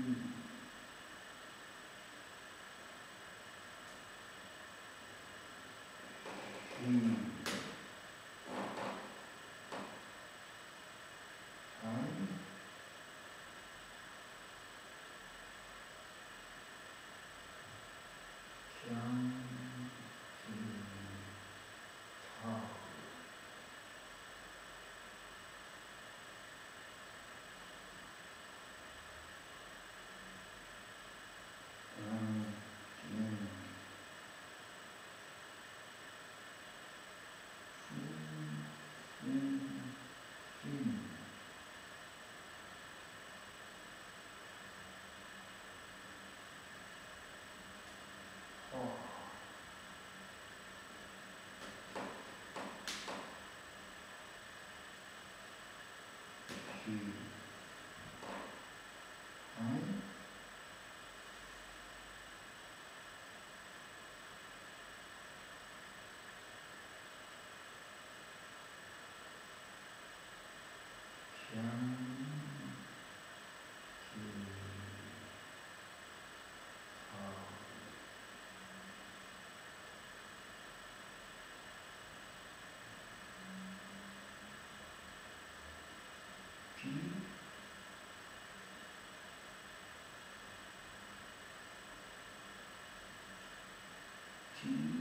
Mm-hmm. Two,